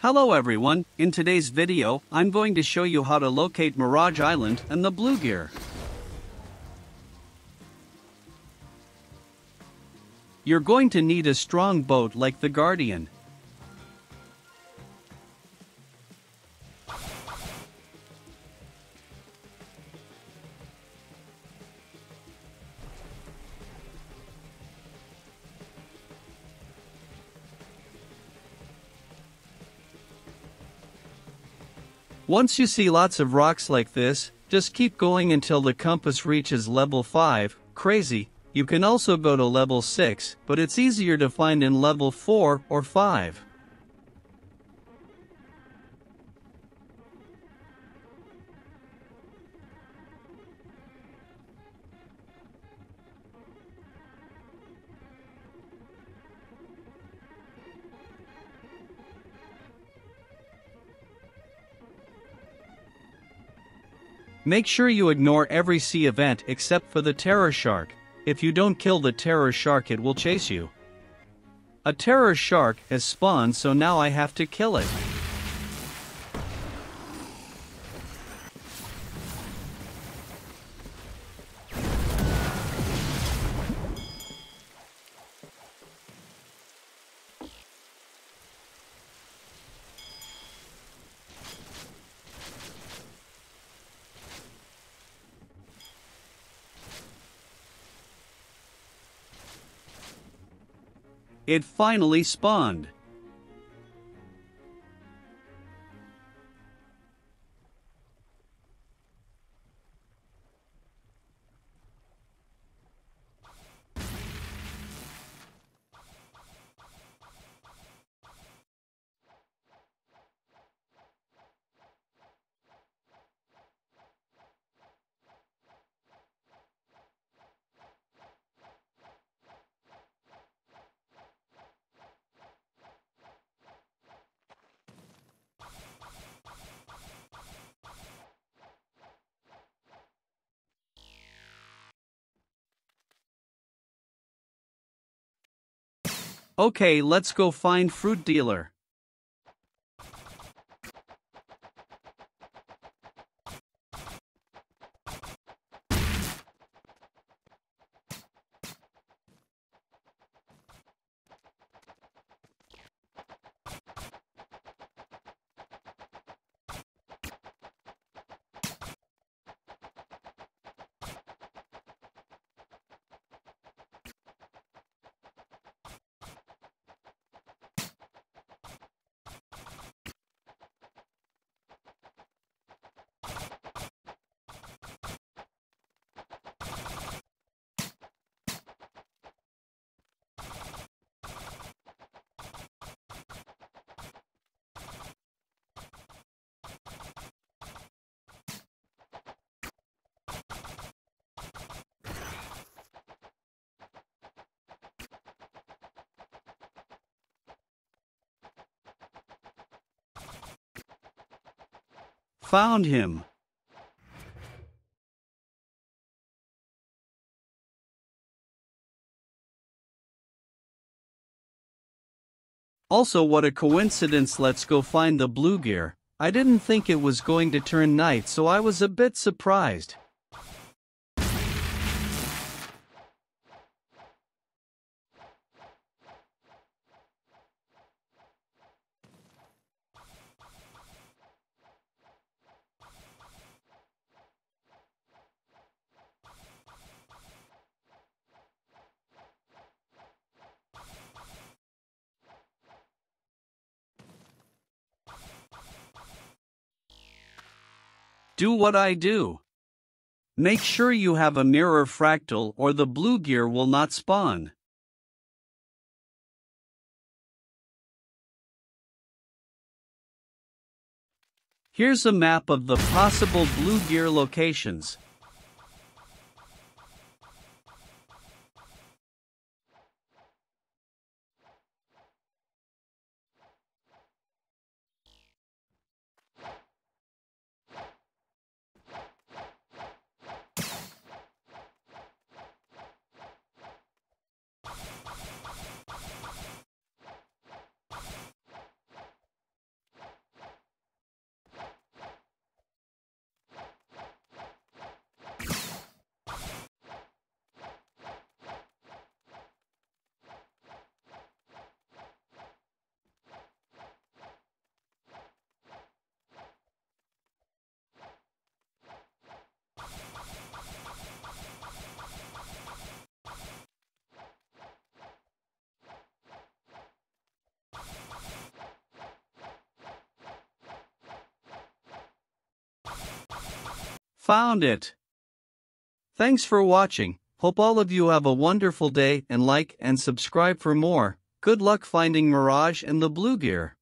Hello everyone, in today's video, I'm going to show you how to locate Mirage Island and the Blue Gear. You're going to need a strong boat like the Guardian. Once you see lots of rocks like this, just keep going until the compass reaches level 5, crazy, you can also go to level 6, but it's easier to find in level 4 or 5. Make sure you ignore every sea event except for the terror shark. If you don't kill the terror shark it will chase you. A terror shark has spawned so now I have to kill it. It finally spawned. Okay, let's go find fruit dealer. Found him. Also what a coincidence let's go find the blue gear. I didn't think it was going to turn night so I was a bit surprised. Do what I do. Make sure you have a mirror fractal or the blue gear will not spawn. Here's a map of the possible blue gear locations. Found it. Thanks for watching. Hope all of you have a wonderful day and like and subscribe for more. Good luck finding Mirage and the blue gear.